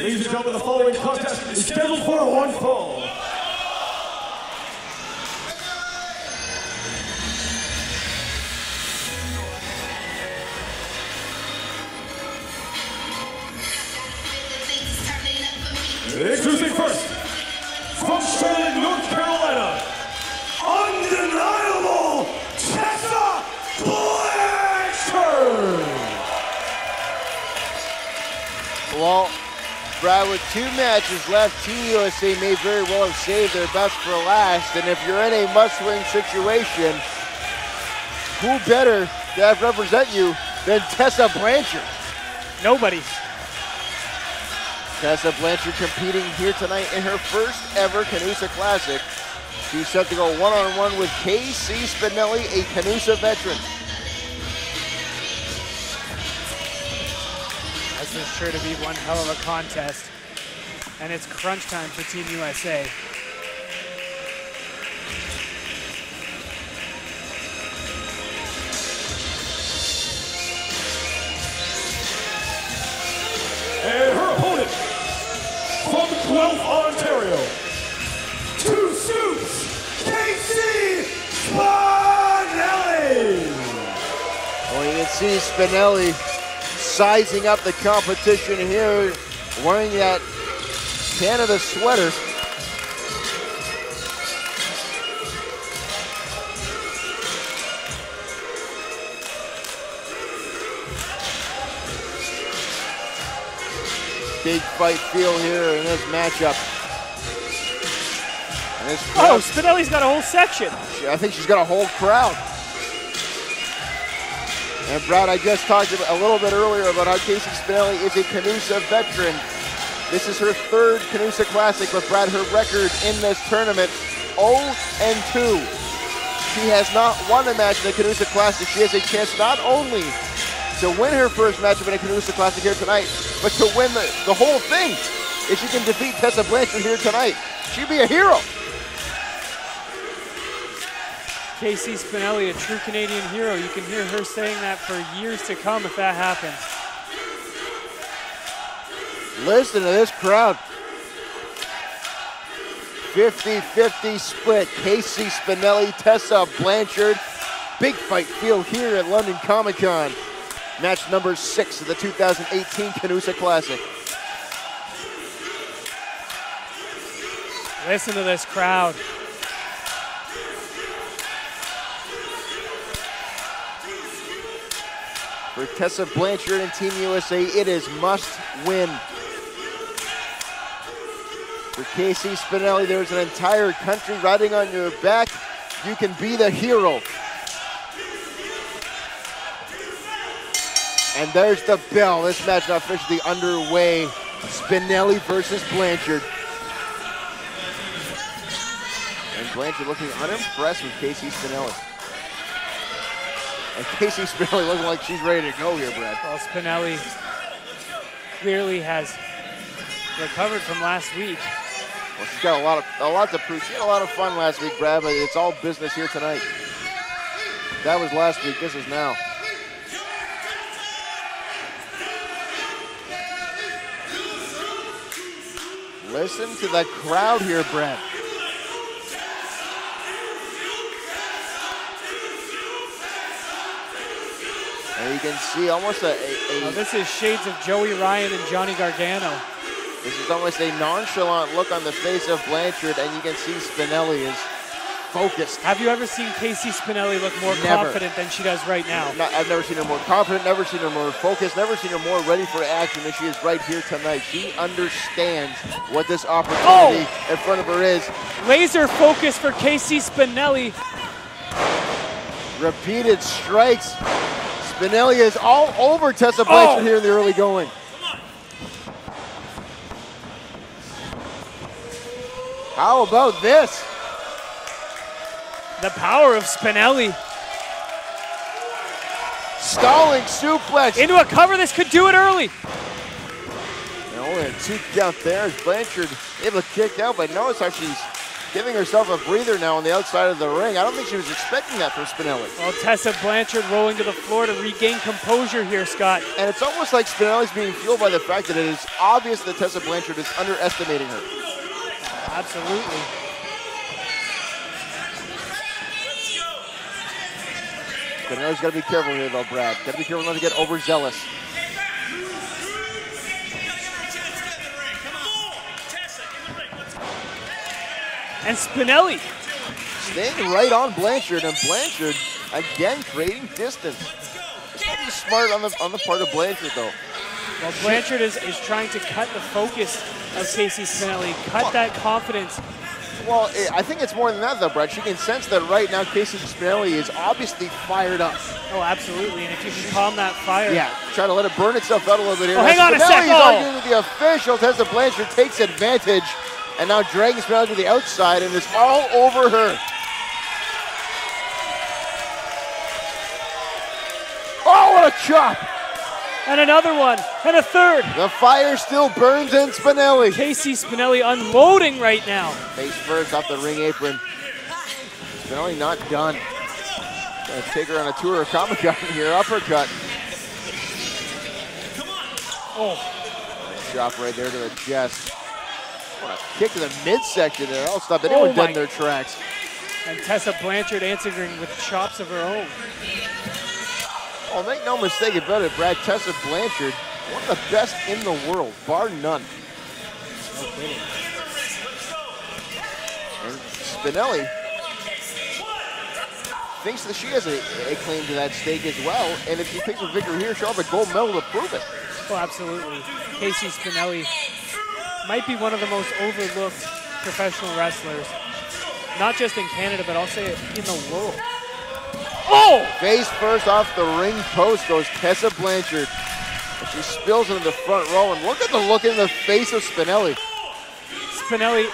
Ladies and gentlemen, the following contest is scheduled for one fall. Introducing first, from Charlotte, North Carolina, undeniable Tessa Blanchard. Well, Brad, with two matches left, Team USA may very well have saved their best for last. And if you're in a must-win situation, who better to have represent you than Tessa Blanchard? Nobody. Tessa Blanchard competing here tonight in her first ever Canusa Classic. She's set to go one-on-one with KC Spinelli, a Canusa veteran. This is sure to be one hell of a contest. And it's crunch time for Team USA. And her opponent, from Guelph, Ontario, Two Scoops, KC Spinelli. Well, you can see Spinelli sizing up the competition here, wearing that Canada sweater. Big fight feel here in this matchup. This Oh, Spinelli's got a whole section. I think she's got a whole crowd. And Brad, I just talked a little bit earlier about how KC Spinelli is a Canusa veteran. This is her third Canusa Classic, but Brad, her record in this tournament, 0 and 2. She has not won a match in the Canusa Classic. She has a chance not only to win her first matchup in a Canusa Classic here tonight, but to win the, the whole thing. If she can defeat Tessa Blanchard here tonight, she'd be a hero. KC Spinelli, a true Canadian hero. You can hear her saying that for years to come if that happens. Listen to this crowd. 50-50 split. KC Spinelli, Tessa Blanchard. Big fight field here at London Comic Con. Match number six of the 2018 Canusa Classic. Listen to this crowd. For Tessa Blanchard and Team USA, it is must win. For KC Spinelli, there's an entire country riding on your back. You can be the hero. And there's the bell. This match officially underway. Spinelli versus Blanchard. And Blanchard looking unimpressed with KC Spinelli. And KC Spinelli looking like she's ready to go here, Brad. Well, Spinelli clearly has recovered from last week. Well, she's got a lot of a lot to prove. She had a lot of fun last week, Brad, but it's all business here tonight. That was last week. This is now. Listen to the crowd here, Brad. And you can see almost a, a, a this is shades of Joey Ryan and Johnny Gargano. This is almost a nonchalant look on the face of Blanchard, and you can see Spinelli is focused. Have you ever seen KC Spinelli look more Never. confident than she does right now? Not- I've never seen her more confident, never seen her more focused, never seen her more ready for action than she is right here tonight. She understands what this opportunity oh! in front of her is. Laser focus for KC Spinelli. Repeated strikes. Spinelli is all over Tessa Blanchard Oh. here in the early going. How about this? The power of Spinelli. Stalling suplex. Into a cover, this could do it early. And only a two count there as Blanchard able to kick out, but notice how she's giving herself a breather now on the outside of the ring. I don't think she was expecting that from Spinelli. Well, Tessa Blanchard rolling to the floor to regain composure here, Scott. And it's almost like Spinelli's being fueled by the fact that it is obvious that Tessa Blanchard is underestimating her. Absolutely. Spinelli's got to be careful here, though, Brad. Got to be careful not to get overzealous. And Spinelli Staying right on Blanchard, and Blanchard again creating distance. It's not be smart on the on the part of Blanchard, though. Well, Blanchard is, is trying to cut the focus of KC Spinelli, cut that confidence. Well, eh, I think it's more than that, though, Brad. She can sense that right now KC Spinelli is obviously fired up. Oh, absolutely. And if you can calm that fire. Yeah, try to let it burn itself out a little bit here. Oh, hang on a sec. Oh. arguing with the officials. Tessa Blanchard takes advantage, and now dragging Spinelli to the outside, and it's all over her. Oh, what a chop! And another one. And a third. The fire still burns in Spinelli. KC Spinelli unloading right now. Face first off the ring apron. Spinelli not done. Gonna take her on a tour of Comic Con here. Uppercut. Come on. Oh, Drop right there to the chest. A kick to the midsection there. I'll stop anyone Oh dead in their tracks. and Tessa Blanchard answering with chops of her own. Oh, make no mistake about it, Brad. Tessa Blanchard, one of the best in the world, bar none. And Spinelli thinks that she has a, a claim to that stake as well. And if she takes a victory here, she'll have a gold medal to prove it. Oh, absolutely. KC Spinelli might be one of the most overlooked professional wrestlers, not just in Canada, but I'll say it in the world. Oh! Face first off the ring post goes Tessa Blanchard. She spills into the front row. And look at the look in the face of Spinelli. Spinelli,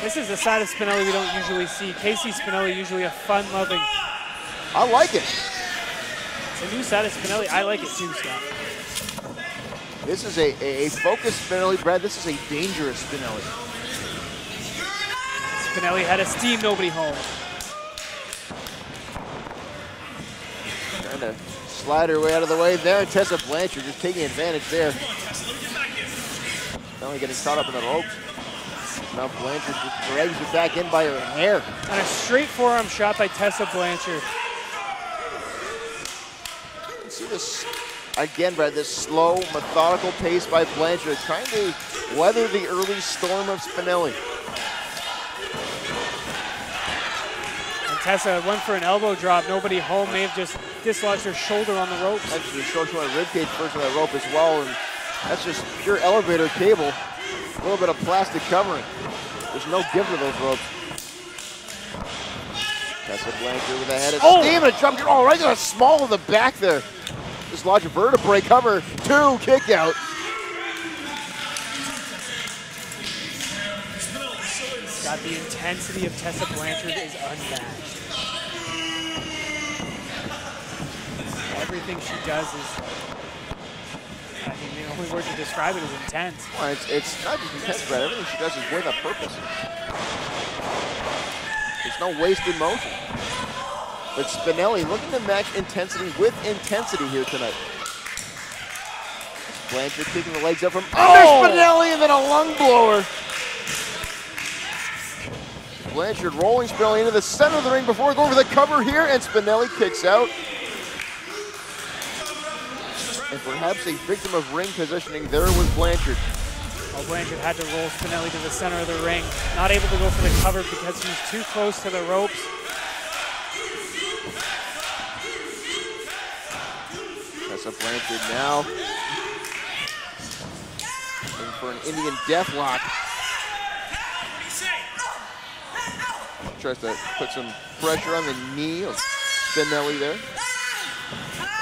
this is the side of Spinelli we don't usually see. KC Spinelli, usually a fun-loving. I like it. It's a new side of Spinelli. I like it too, Scott. This is a, a, a focused Spinelli, Brad. This is a dangerous Spinelli. Spinelli had a steam nobody home. Trying to slide her way out of the way there. Tessa Blanchard just taking advantage there. Spinelli getting caught up in the ropes. Now Blanchard just drags her back in by her hair. And a straight forearm shot by Tessa Blanchard. See this again, Brad. This slow, methodical pace by Blanchard, trying to weather the early storm of Spinelli. And Tessa went for an elbow drop. Nobody home may have just dislodged her shoulder on the ropes. Actually, showed she went ribcage first on that rope as well, and that's just pure elevator cable. A little bit of plastic covering. There's no give to those ropes. Tessa Blanchard with a head of Oh! steam and a jump. Oh, right to the small of the back there. Just lodge a vertebrae cover. Two kick out. God, the intensity of Tessa Blanchard is unmatched. Everything she does is, I mean, the only word to describe it is intense. Well, it's, it's not just intense, Brad. Everything she does is with a purpose. There's no wasted motion. But Spinelli looking to match intensity with intensity here tonight. Blanchard kicking the legs up from under Oh! Spinelli and then a lung blower. Blanchard rolling Spinelli into the center of the ring before going for the cover here, and Spinelli kicks out. And perhaps a victim of ring positioning there was Blanchard. Well, Blanchard had to roll Spinelli to the center of the ring. Not able to go for the cover because he was too close to the ropes. Blanchard now. Looking for an Indian deathlock. Tries to put some pressure on the knee of Spinelli there.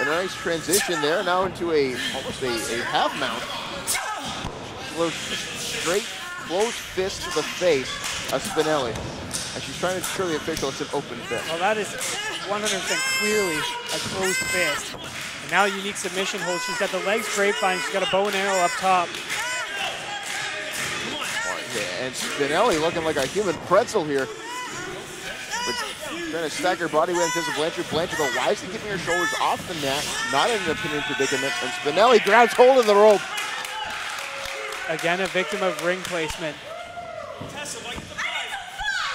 And a nice transition there, now into a almost a, a half mount. Little straight close fist to the face of Spinelli. And she's trying to show the official it's an open fist. Well, that is 100% clearly a closed fist. Now unique submission hold. She's got the legs grapevine. She's got a bow and arrow up top. And Spinelli looking like a human pretzel here. But trying to stack her body weight into Blanchard. Blanchard, though, wisely keeping her shoulders off the mat, not in a pinning predicament. And Spinelli grabs hold of the rope. Again, a victim of ring placement. Tessa, why get the five?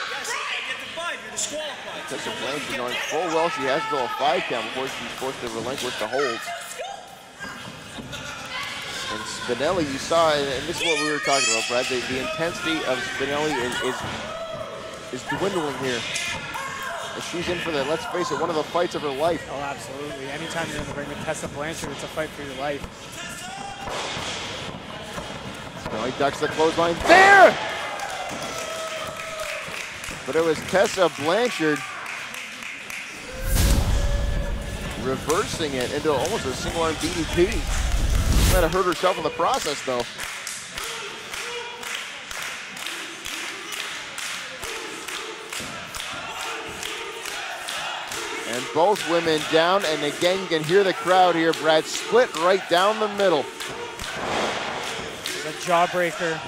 Yes, I get the five. You're Tessa Blanchard knowing full well she has to go a five count before she's forced to relinquish the hold. And Spinelli, you saw, and this is what we were talking about, Brad, the, the intensity of Spinelli is, is, is dwindling here. And she's in for the, let's face it, one of the fights of her life. Oh, absolutely. Anytime you're in the ring with Tessa Blanchard, it's a fight for your life. Spinelli ducks the clothesline there! But it was Tessa Blanchard reversing it into almost a single arm DDT. Might have hurt herself in the process though. And both women down, and again you can hear the crowd here, Brad, split right down the middle. A jawbreaker.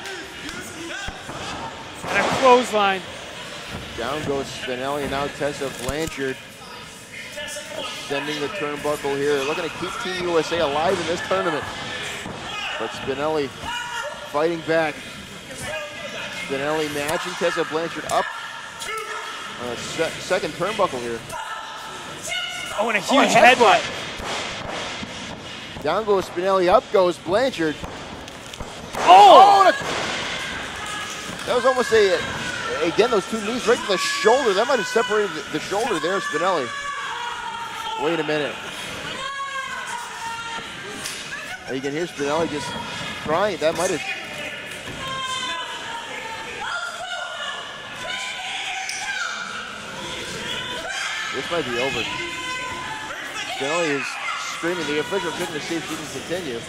And a clothesline. Down goes Spinelli, and now Tessa Blanchard ascending the turnbuckle here. Looking to keep Team USA alive in this tournament. But Spinelli fighting back. Spinelli matching Tessa Blanchard up on a se second turnbuckle here. Oh, and a Oh, a huge headbutt. headbutt. Down goes Spinelli, up goes Blanchard. Oh! Oh! a- that was almost a, again, those two knees right to the shoulder. That might have separated the, the shoulder there, Spinelli. Wait a minute. You can hear Spinelli just crying. That might have. This might be over. Spinelli is screaming. The official couldn't see if she can continue.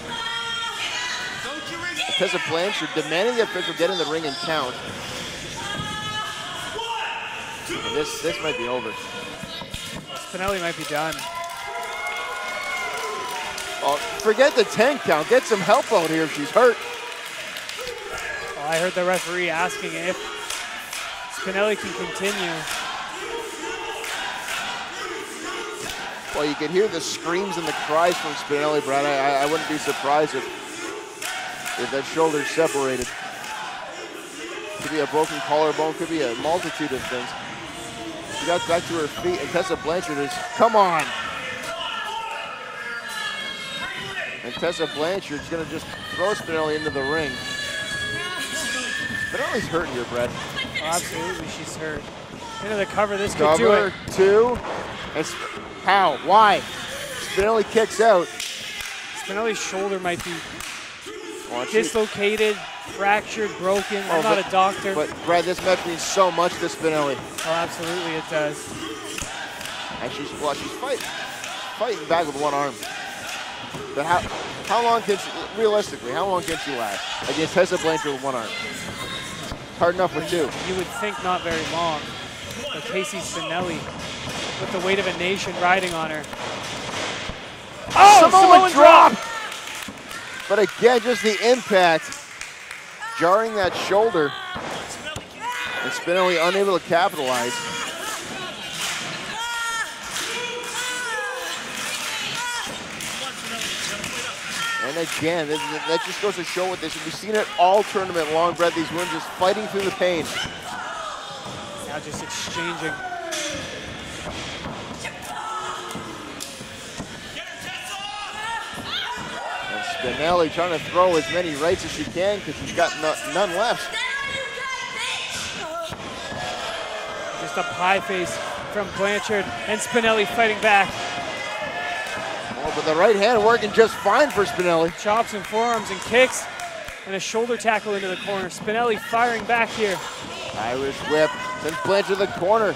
Tessa Blanchard demanding the official get in the ring and count. And this this might be over. Spinelli might be done. Oh, forget the 10 count. Get some help out here if she's hurt. Oh, I heard the referee asking if Spinelli can continue. Well, you can hear the screams and the cries from Spinelli, Brad. I, I, I wouldn't be surprised if if that shoulder's separated. Could be a broken collarbone. Could be a multitude of things. She got back to her feet, and Tessa Blanchard is, come on. And Tessa Blanchard's gonna just throw Spinelli into the ring. Spinelli's hurt here, Brad. Oh, absolutely, she's hurt. Into the cover, this could do it. two, and how? Why? Spinelli kicks out. Spinelli's shoulder might be Watch it. Fractured, broken. I'm Oh, not but- a doctor. But Brad, this match means so much to Spinelli. oh, absolutely, it does. And she's well, she's fighting, fighting back with one arm. But how how long can she realistically, how long can she last against Tessa Blanchard with one arm? Hard enough with two. You would think not very long. But KC Spinelli, with the weight of a nation riding on her. Oh, Samoan Samoan drop! But again, just the impact jarring that shoulder. And Spinelli unable to capitalize. And again, that, just goes to show what this. We've seen it all tournament long, Brad. These women just fighting through the pain. Now just exchanging. Spinelli trying to throw as many rights as she can because she's got no, none left. Just a pie face from Blanchard and Spinelli fighting back. Oh, but the right hand working just fine for Spinelli. Chops and forearms and kicks. And a shoulder tackle into the corner. Spinelli firing back here. Irish whip, then Blanchard the corner.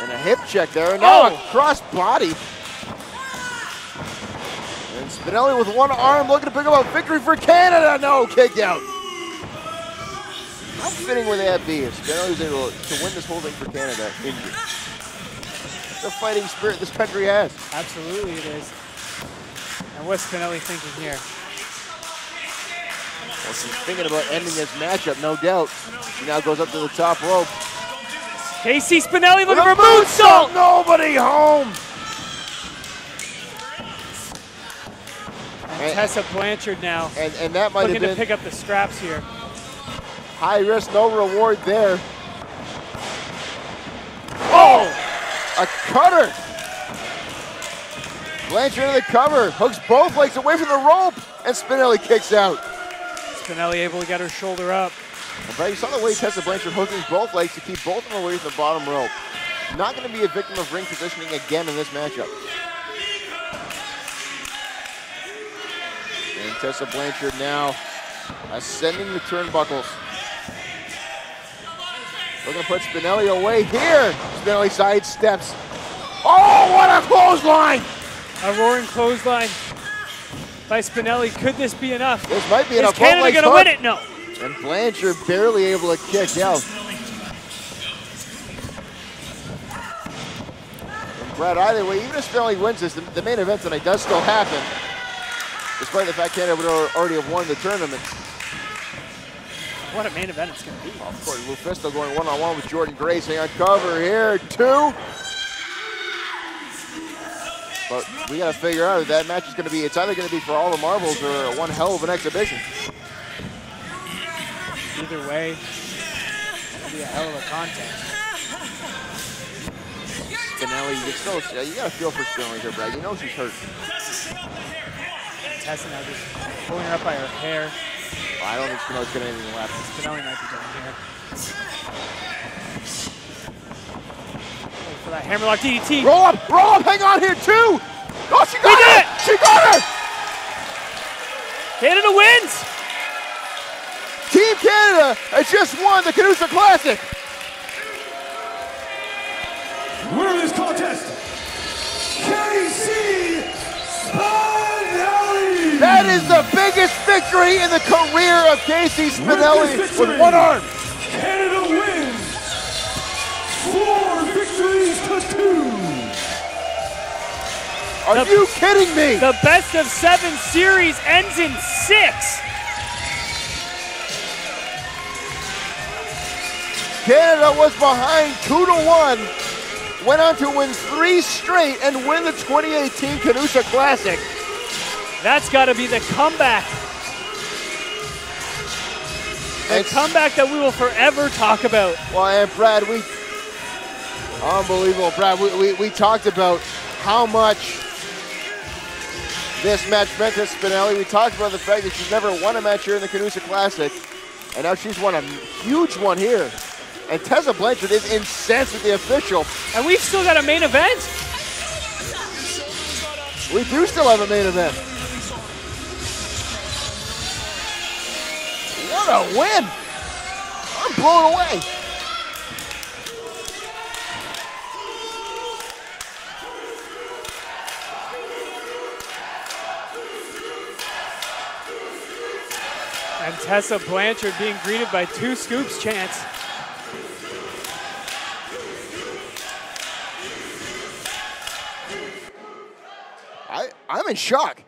And a hip check there, and now Oh. a cross body. Spinelli with one arm looking to pick up a victory for Canada. No, kick out. How fitting would that be if Spinelli was able to win this whole thing for Canada injured? The fighting spirit this country has. Absolutely it is. And what's Spinelli thinking here? Well, she's thinking about ending this matchup, no doubt. She now goes up to the top rope. KC Spinelli looking for a moonsault. Nobody home. And Tessa Blanchard now And, and that might have looking to pick up the straps here. high risk, no reward there. Oh! A cutter. Blanchard into the cover, hooks both legs away from the rope, and Spinelli kicks out. Spinelli able to get her shoulder up. Brad, you saw the way Tessa Blanchard hooking both legs to keep both of them away from the bottom rope. Not going to be a victim of ring positioning again in this matchup. Tessa Blanchard now uh, ascending the turnbuckles. We're gonna put Spinelli away here. Spinelli sidesteps. Oh, what a clothesline! A roaring clothesline by Spinelli. Could this be enough? This might be Is enough. Both Canada to hooked. win it? No. And Blanchard barely able to kick out. And Brad, either way, even if Spinelli wins this, the, the main event tonight does still happen. Despite the fact Canada would already have won the tournament. What a main event it's going to be. Of course, LuFisto going one-on-one with Jordan Grace. Hang on cover here, two. But we got to figure out if that match is going to be, it's either going to be for all the marbles or one hell of an exhibition. Either way, it'll be a hell of a contest. Spinelli, you still, you got to feel for Spinelli here, Brad. You know she's hurt. Tessa now just pulling her up by her hair. I don't think Spinelli's got anything left. Spinelli might be done here. Wait for that hammerlock DDT. Roll up, roll up, hang on here, two. Oh, she got We did her. it! She got her. Canada wins. Team Canada has just won the Canusa Classic. Winner of the biggest victory in the career of KC Spinelli With this with one arm. Canada wins. Four victories to two. Are The- you kidding me? The best of seven series ends in six. Canada was behind two to one, went on to win three straight and win the 2018 Canusa Classic. That's got to be the comeback. The And comeback that we will forever talk about. Well, and Brad, we unbelievable, Brad. We, we, we talked about how much this match meant to Spinelli. We talked about the fact that she's never won a match here in the Canusa Classic, and now she's won a huge one here. And Tessa Blanchard is incensed with the official. And we've still got a main event. We do still have a main event. What a win! I'm blown away. And Tessa Blanchard being greeted by two scoops chants. I, I'm in shock.